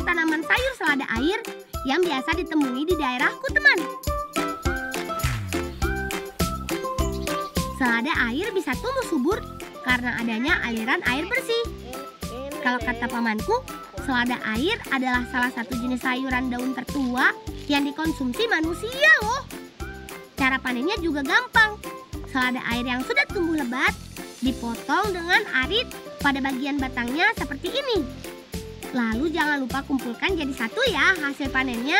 tanaman sayur selada air yang biasa ditemui di daerahku, teman. Selada air bisa tumbuh subur karena adanya aliran air bersih. Kalau kata pamanku, selada air adalah salah satu jenis sayuran daun tertua yang dikonsumsi manusia loh. Cara panennya juga gampang. Selada air yang sudah tumbuh lebat dipotong dengan arit pada bagian batangnya seperti ini. Lalu jangan lupa kumpulkan jadi satu ya hasil panennya.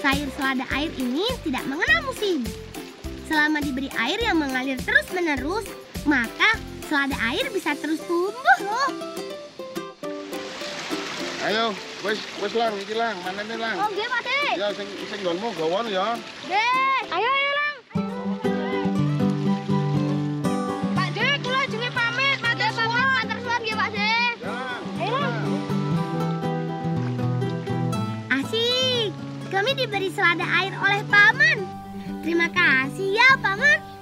Sayur selada air ini tidak mengenal musim. Selama diberi air yang mengalir terus-menerus, maka selada air bisa terus tumbuh loh. Ayo, wis wis lang iki lang, manene lang. Oh, nggih, Pak Dik. Ya sing sing nggonmu gawon ya. Nggih. Ayo, ayo, diberi selada air oleh paman. Terima kasih ya, paman.